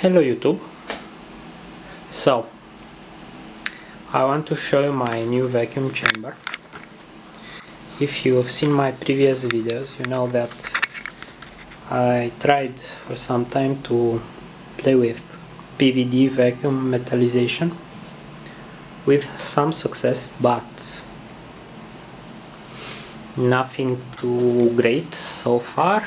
Hello YouTube. So, I want to show you my new vacuum chamber. If you have seen my previous videos, you know that I tried for some time to play with PVD vacuum metallization with some success, but nothing too great so far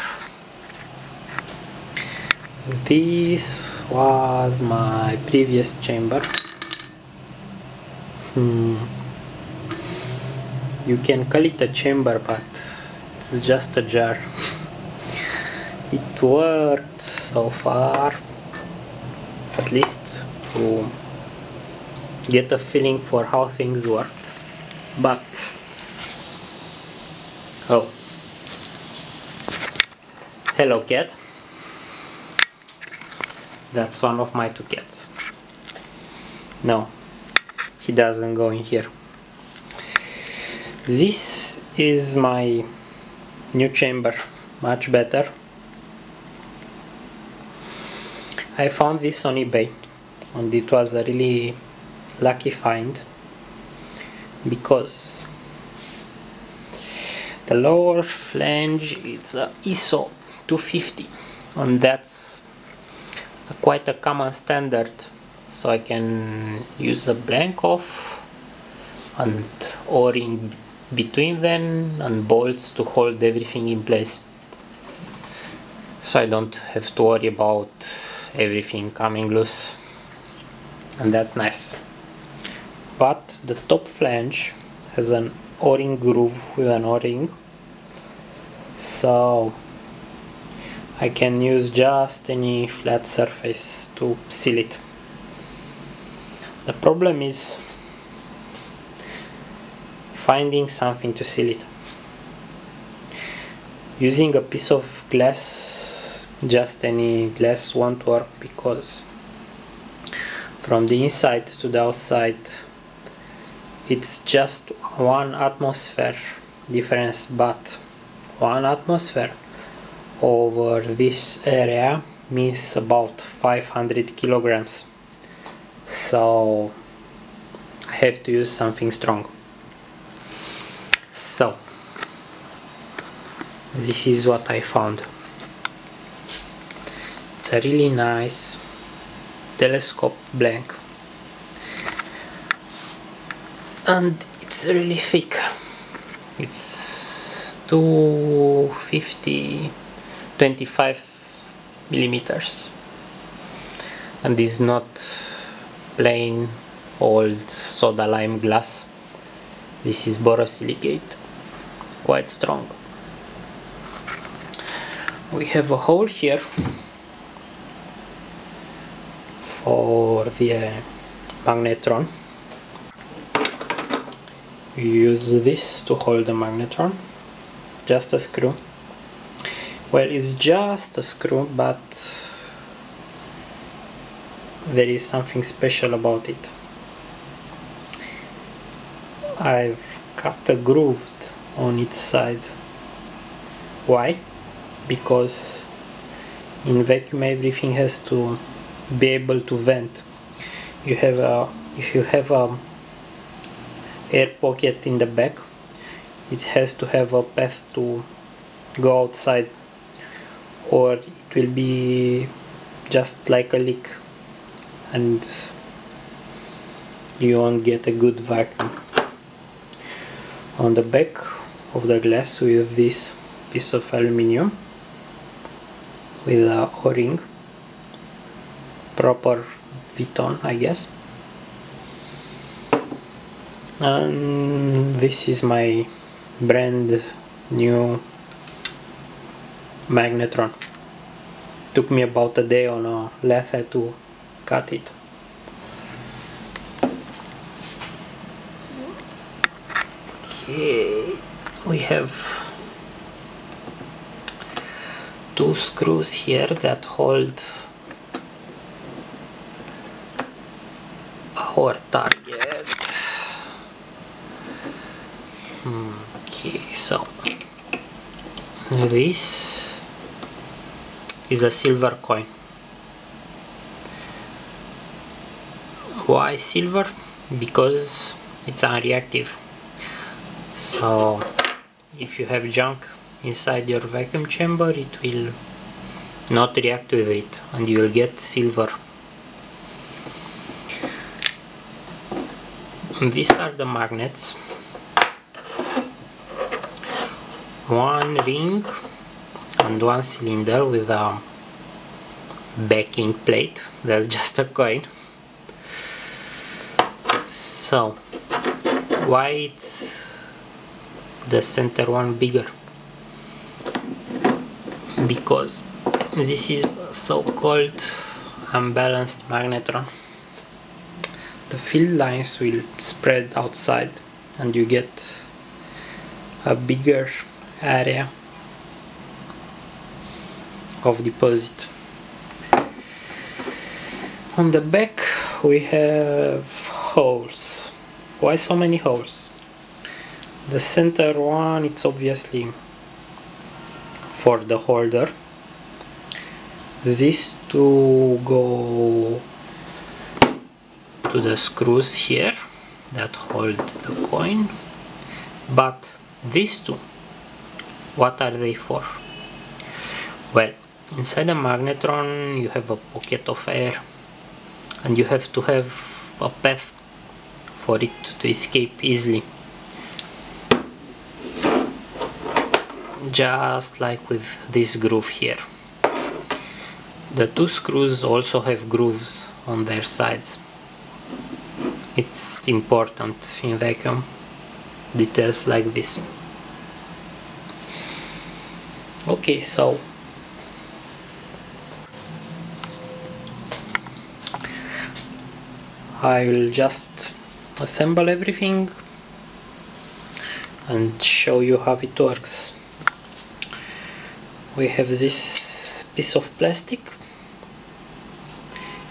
this was my previous chamber. Hmm. you can call it a chamber but it's just a jar. It worked so far at least to get a feeling for how things work but oh. Hello cat that's one of my two cats. No, he doesn't go in here. This is my new chamber, much better. I found this on eBay and it was a really lucky find because the lower flange is a ISO 250 and that's quite a common standard so I can use a blank off and o-ring between them and bolts to hold everything in place. So I don't have to worry about everything coming loose. And that's nice. But the top flange has an o-ring groove with an o-ring. So I can use just any flat surface to seal it. The problem is finding something to seal it. Using a piece of glass, just any glass won't work because from the inside to the outside it's just one atmosphere difference but one atmosphere over this area means about 500 kilograms. So I have to use something strong. So this is what I found. It's a really nice telescope blank. And it's really thick. It's 250 25 millimeters. And this is not plain old soda lime glass. This is borosilicate quite strong. We have a hole here for the uh, magnetron. Use this to hold the magnetron. Just a screw well it's just a screw but there is something special about it. I've cut a groove on its side. Why? because in vacuum everything has to be able to vent. You have a if you have a air pocket in the back it has to have a path to go outside or it will be just like a leak and you won't get a good vacuum on the back of the glass with this piece of aluminium with a o-ring. Proper Viton I guess. And this is my brand new magnetron. Took me about a day on a lathe to cut it. Okay we have two screws here that hold our target. Hmm, okay so this is a silver coin. Why silver? Because it's unreactive. So if you have junk inside your vacuum chamber it will not react with it and you will get silver. And these are the magnets. One ring and one cylinder with a backing plate. That's just a coin. So why it's the center one bigger? Because this is so-called unbalanced magnetron. The field lines will spread outside and you get a bigger area of deposit. On the back we have holes. Why so many holes? The center one it's obviously for the holder. These two go to the screws here that hold the coin. But these two what are they for? Well inside a magnetron you have a pocket of air. And you have to have a path for it to escape easily. Just like with this groove here. The two screws also have grooves on their sides. It's important in vacuum details like this. Okay so I will just assemble everything and show you how it works. We have this piece of plastic.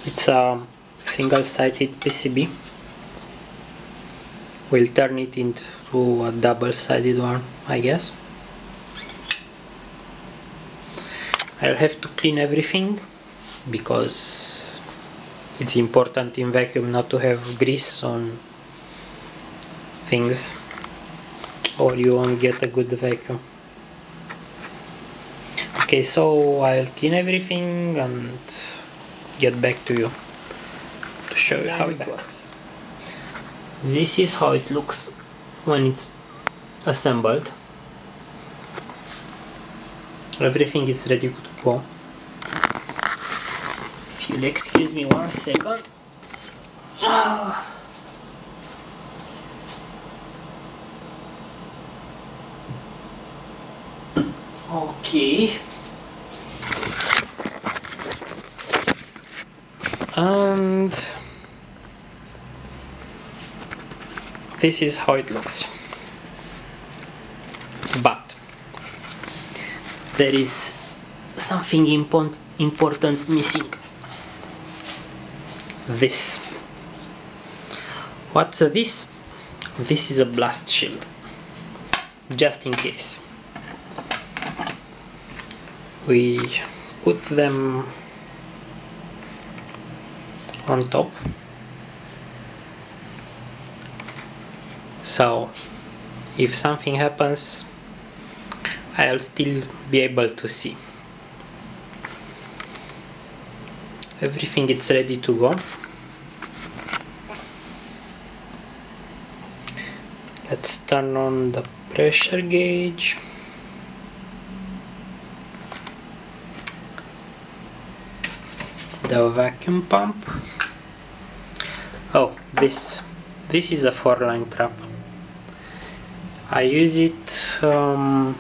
It's a single-sided PCB we'll turn it into a double-sided one I guess. I'll have to clean everything because it's important in vacuum not to have grease on things or you won't get a good vacuum. Okay so I'll clean everything and get back to you to show you how it works. This is how it looks when it's assembled. Everything is ready to go excuse me one second. Ah. Okay. And this is how it looks. But there is something important important missing this what's this this is a blast shield. Just in case. We put them on top. So if something happens I'll still be able to see everything is ready to go. Let's turn on the pressure gauge. The vacuum pump. Oh this. This is a foreline trap. I use it um,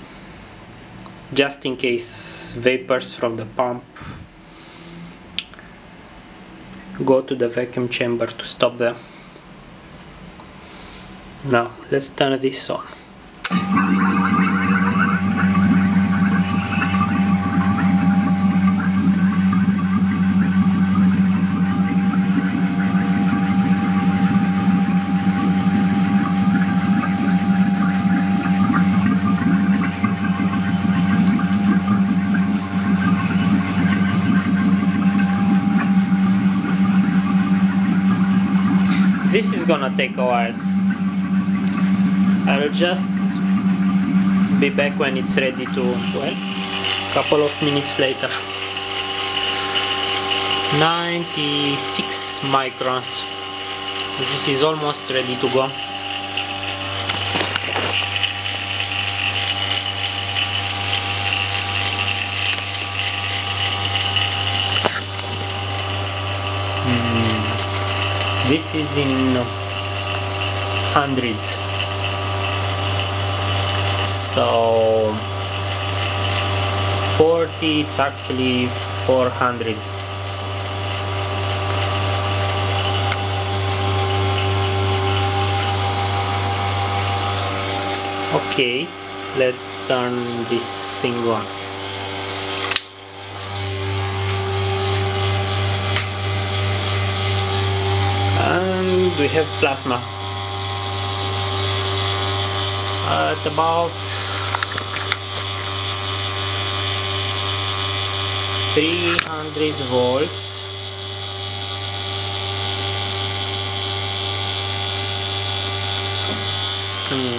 just in case vapors from the pump go to the vacuum chamber to stop them. Now let's turn this on gonna take a while. I'll just be back when it's ready to well couple of minutes later. 96 microns. This is almost ready to go this is in hundreds. So 40 it's actually 400 okay let's turn this thing on and we have plasma at about 300 volts hmm.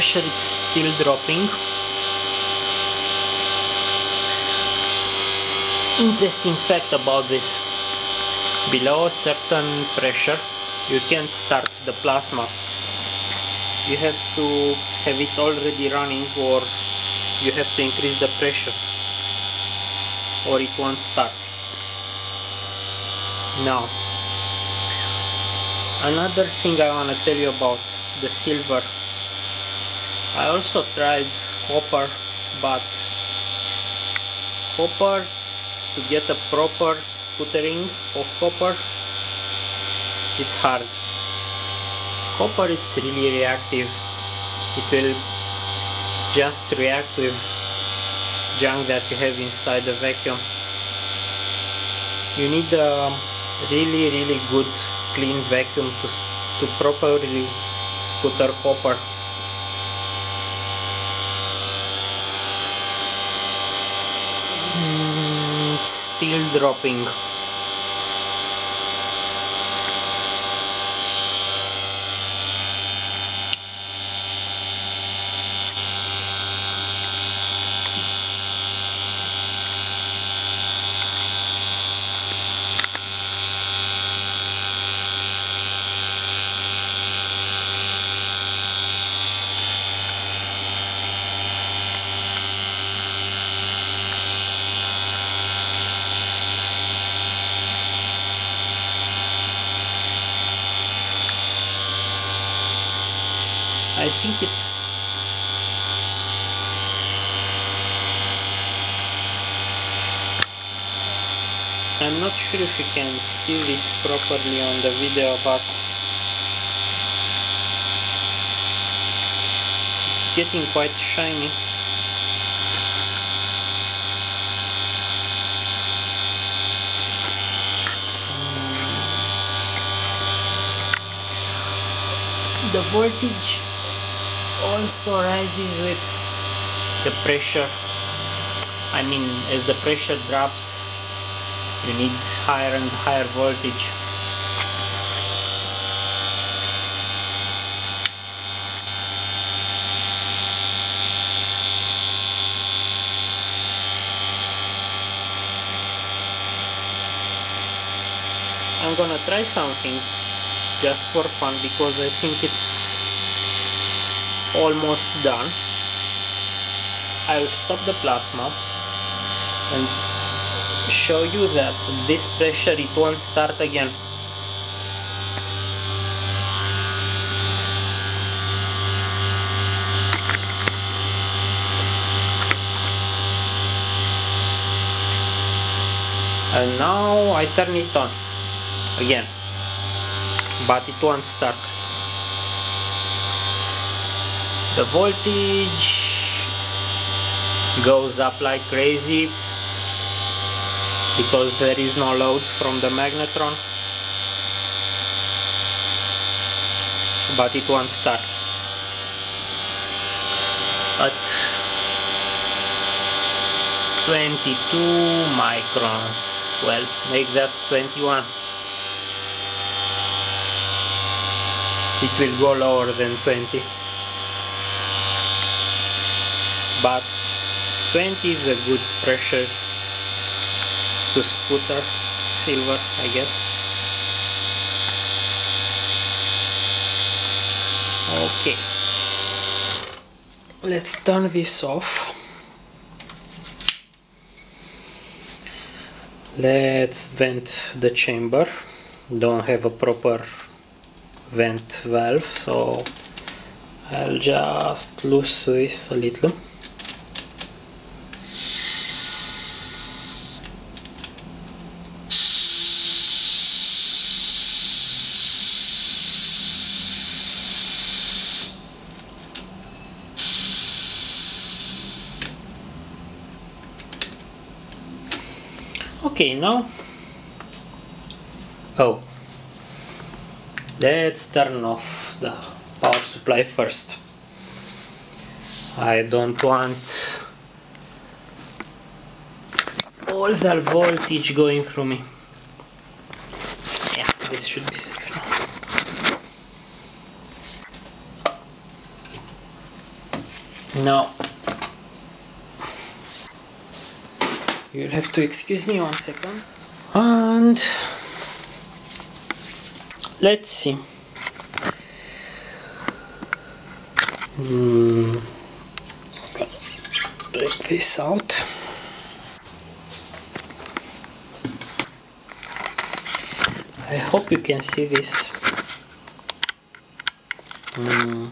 Pressure is still dropping. Interesting fact about this. Below a certain pressure you can't start the plasma. You have to have it already running or you have to increase the pressure. Or it won't start. Now another thing I want to tell you about the silver I also tried copper but copper to get a proper sputtering of copper it's hard. Copper is really reactive. It will just react with junk that you have inside the vacuum. You need a really really good clean vacuum to, to properly sputter copper still dropping think it's I'm not sure if you can see this properly on the video but it's getting quite shiny. The voltage also rises with the pressure. I mean as the pressure drops you need higher and higher voltage. I'm gonna try something just for fun because I think it's almost done. I will stop the plasma and show you that this pressure it won't start again. And now I turn it on again but it won't start the voltage goes up like crazy because there is no load from the magnetron but it won't start. At 22 microns well make that 21 it will go lower than 20 but 20 is a good pressure to sputter silver I guess. Okay. Let's turn this off. Let's vent the chamber. Don't have a proper vent valve so I'll just loose this a little okay now. Oh. Let's turn off the power supply first. I don't want all the voltage going through me. Yeah this should be safe now. No You'll have to excuse me one second. And let's see. Mm. Take this out. I hope you can see this. Mm.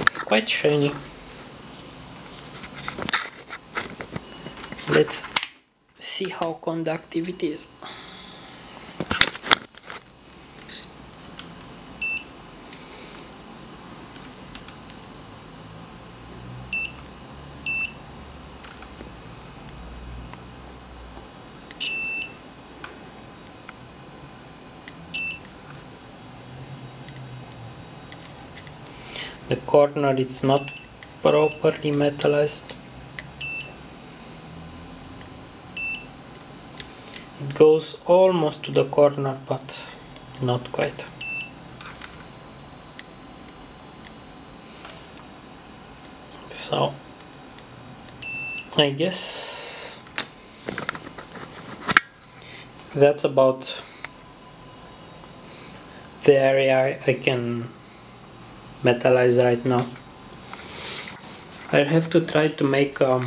It's quite shiny. Let's see how conductive it is. The corner is not properly metallized goes almost to the corner but not quite. So I guess that's about the area I can metallize right now. I have to try to make a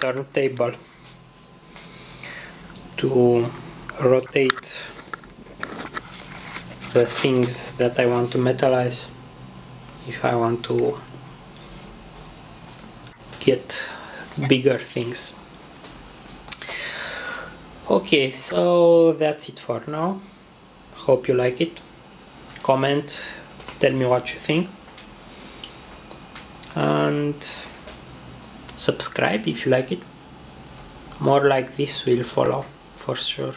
turntable to rotate the things that I want to metallize if I want to get bigger things. Okay so that's it for now. Hope you like it. Comment tell me what you think. And subscribe if you like it. More like this will follow for sure